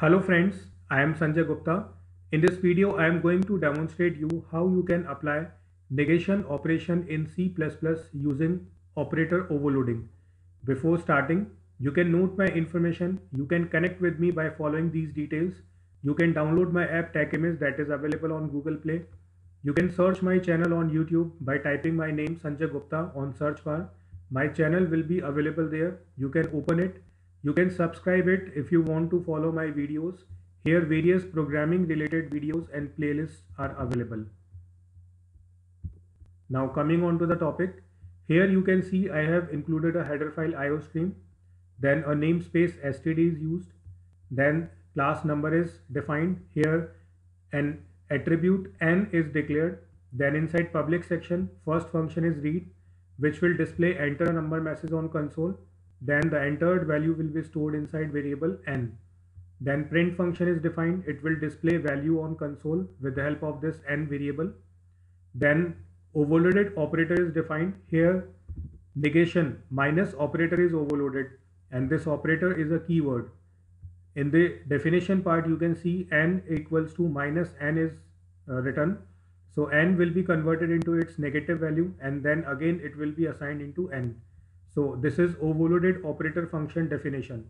Hello friends, I am Sanjay Gupta. In this video, I am going to demonstrate you how you can apply negation operation in C++ using operator overloading. Before starting, you can note my information. You can connect with me by following these details. You can download my app TechImage that is available on Google Play. You can search my channel on YouTube by typing my name Sanjay Gupta on search bar. My channel will be available there. You can open it you can subscribe it if you want to follow my videos. Here various programming related videos and playlists are available. Now coming on to the topic. Here you can see I have included a header file iostream. Then a namespace std is used. Then class number is defined. Here an attribute n is declared. Then inside public section first function is read which will display enter a number message on console then the entered value will be stored inside variable n. Then print function is defined. It will display value on console with the help of this n variable. Then overloaded operator is defined. Here negation minus operator is overloaded and this operator is a keyword. In the definition part you can see n equals to minus n is uh, written. So n will be converted into its negative value and then again it will be assigned into n. So this is overloaded operator function definition.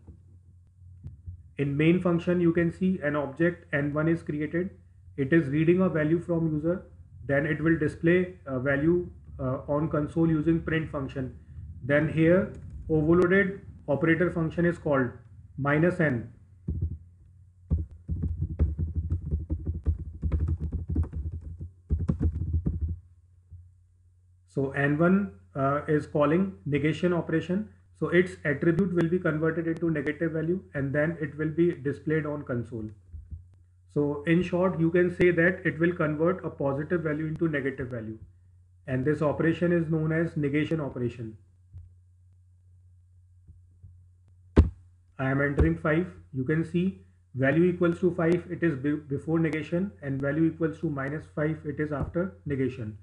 In main function, you can see an object n1 is created. It is reading a value from user. Then it will display a value uh, on console using print function. Then here overloaded operator function is called minus n. So n1 uh, is calling negation operation. So its attribute will be converted into negative value and then it will be displayed on console. So in short, you can say that it will convert a positive value into negative value. And this operation is known as negation operation. I am entering 5. You can see value equals to 5 it is before negation and value equals to minus 5 it is after negation.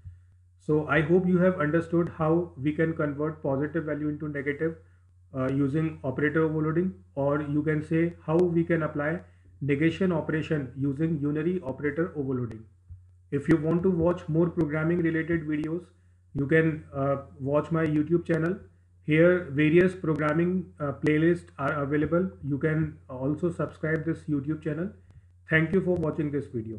So I hope you have understood how we can convert positive value into negative uh, using operator overloading or you can say how we can apply negation operation using unary operator overloading. If you want to watch more programming related videos, you can uh, watch my YouTube channel. Here various programming uh, playlists are available. You can also subscribe this YouTube channel. Thank you for watching this video.